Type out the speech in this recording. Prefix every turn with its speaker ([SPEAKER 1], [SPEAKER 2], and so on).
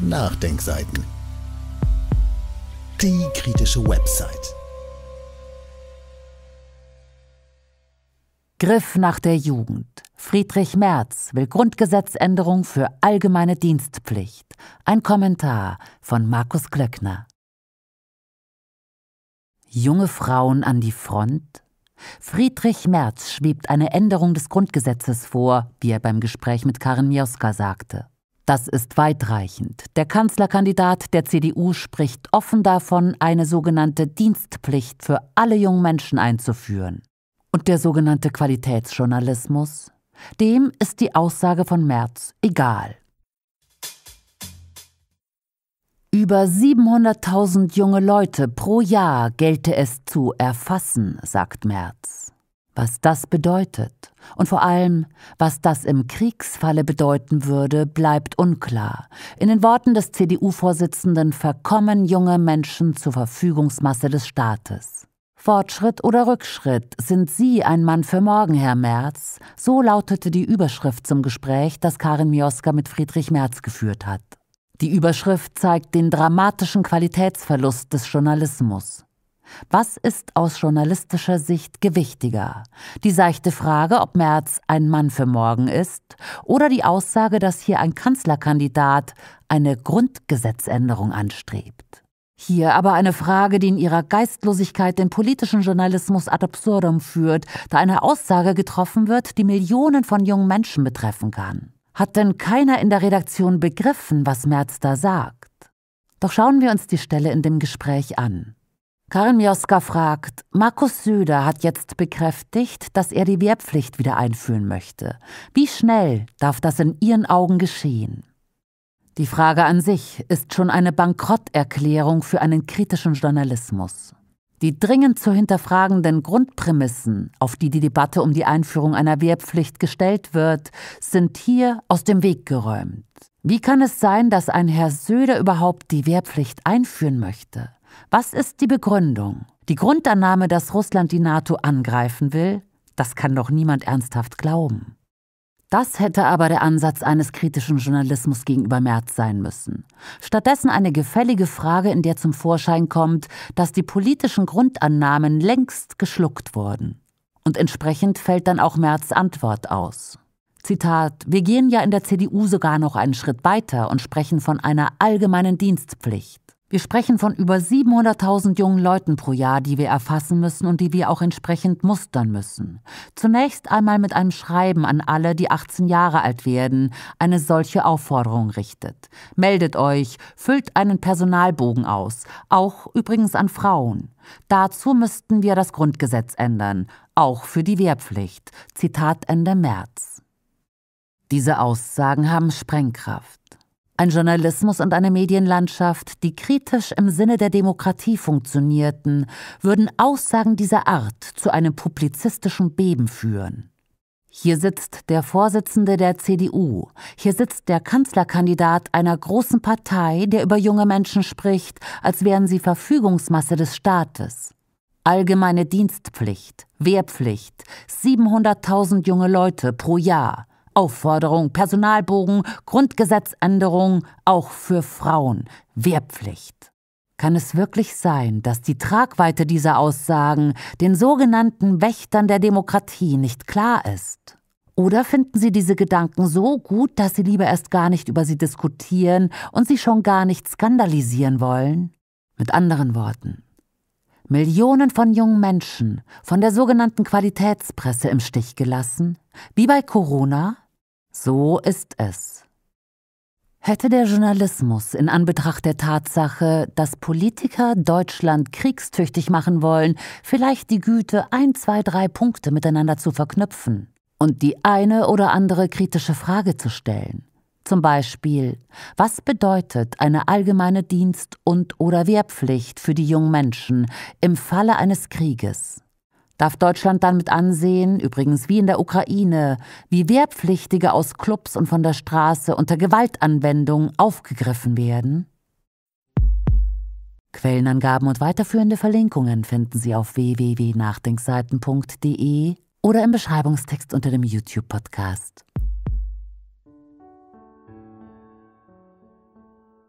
[SPEAKER 1] Nachdenkseiten. Die kritische Website.
[SPEAKER 2] Griff nach der Jugend. Friedrich Merz will Grundgesetzänderung für allgemeine Dienstpflicht. Ein Kommentar von Markus Klöckner. Junge Frauen an die Front? Friedrich Merz schwebt eine Änderung des Grundgesetzes vor, wie er beim Gespräch mit Karin Mioska sagte. Das ist weitreichend. Der Kanzlerkandidat der CDU spricht offen davon, eine sogenannte Dienstpflicht für alle jungen Menschen einzuführen. Und der sogenannte Qualitätsjournalismus? Dem ist die Aussage von Merz egal. Über 700.000 junge Leute pro Jahr gelte es zu erfassen, sagt Merz. Was das bedeutet und vor allem, was das im Kriegsfalle bedeuten würde, bleibt unklar. In den Worten des CDU-Vorsitzenden verkommen junge Menschen zur Verfügungsmasse des Staates. Fortschritt oder Rückschritt? Sind Sie ein Mann für morgen, Herr Merz? So lautete die Überschrift zum Gespräch, das Karin Mioska mit Friedrich Merz geführt hat. Die Überschrift zeigt den dramatischen Qualitätsverlust des Journalismus. Was ist aus journalistischer Sicht gewichtiger? Die seichte Frage, ob Merz ein Mann für morgen ist, oder die Aussage, dass hier ein Kanzlerkandidat eine Grundgesetzänderung anstrebt? Hier aber eine Frage, die in ihrer Geistlosigkeit den politischen Journalismus ad absurdum führt, da eine Aussage getroffen wird, die Millionen von jungen Menschen betreffen kann. Hat denn keiner in der Redaktion begriffen, was Merz da sagt? Doch schauen wir uns die Stelle in dem Gespräch an. Karin Mioska fragt, Markus Söder hat jetzt bekräftigt, dass er die Wehrpflicht wieder einführen möchte. Wie schnell darf das in Ihren Augen geschehen? Die Frage an sich ist schon eine Bankrotterklärung für einen kritischen Journalismus. Die dringend zu hinterfragenden Grundprämissen, auf die die Debatte um die Einführung einer Wehrpflicht gestellt wird, sind hier aus dem Weg geräumt. Wie kann es sein, dass ein Herr Söder überhaupt die Wehrpflicht einführen möchte? Was ist die Begründung? Die Grundannahme, dass Russland die NATO angreifen will? Das kann doch niemand ernsthaft glauben. Das hätte aber der Ansatz eines kritischen Journalismus gegenüber Merz sein müssen. Stattdessen eine gefällige Frage, in der zum Vorschein kommt, dass die politischen Grundannahmen längst geschluckt wurden. Und entsprechend fällt dann auch Merz Antwort aus. Zitat, wir gehen ja in der CDU sogar noch einen Schritt weiter und sprechen von einer allgemeinen Dienstpflicht. Wir sprechen von über 700.000 jungen Leuten pro Jahr, die wir erfassen müssen und die wir auch entsprechend mustern müssen. Zunächst einmal mit einem Schreiben an alle, die 18 Jahre alt werden, eine solche Aufforderung richtet. Meldet euch, füllt einen Personalbogen aus, auch übrigens an Frauen. Dazu müssten wir das Grundgesetz ändern, auch für die Wehrpflicht. Zitat Ende März. Diese Aussagen haben Sprengkraft. Ein Journalismus und eine Medienlandschaft, die kritisch im Sinne der Demokratie funktionierten, würden Aussagen dieser Art zu einem publizistischen Beben führen. Hier sitzt der Vorsitzende der CDU, hier sitzt der Kanzlerkandidat einer großen Partei, der über junge Menschen spricht, als wären sie Verfügungsmasse des Staates. Allgemeine Dienstpflicht, Wehrpflicht, 700.000 junge Leute pro Jahr, Aufforderung, Personalbogen, Grundgesetzänderung, auch für Frauen, Wehrpflicht. Kann es wirklich sein, dass die Tragweite dieser Aussagen den sogenannten Wächtern der Demokratie nicht klar ist? Oder finden Sie diese Gedanken so gut, dass Sie lieber erst gar nicht über sie diskutieren und sie schon gar nicht skandalisieren wollen? Mit anderen Worten, Millionen von jungen Menschen von der sogenannten Qualitätspresse im Stich gelassen, wie bei Corona? So ist es. Hätte der Journalismus in Anbetracht der Tatsache, dass Politiker Deutschland kriegstüchtig machen wollen, vielleicht die Güte, ein, zwei, drei Punkte miteinander zu verknüpfen und die eine oder andere kritische Frage zu stellen? Zum Beispiel, was bedeutet eine allgemeine Dienst- und oder Wehrpflicht für die jungen Menschen im Falle eines Krieges? Darf Deutschland dann mit ansehen, übrigens wie in der Ukraine, wie Wehrpflichtige aus Clubs und von der Straße unter Gewaltanwendung aufgegriffen werden? Quellenangaben und weiterführende Verlinkungen finden Sie auf www.nachdenkseiten.de oder im Beschreibungstext unter dem YouTube-Podcast.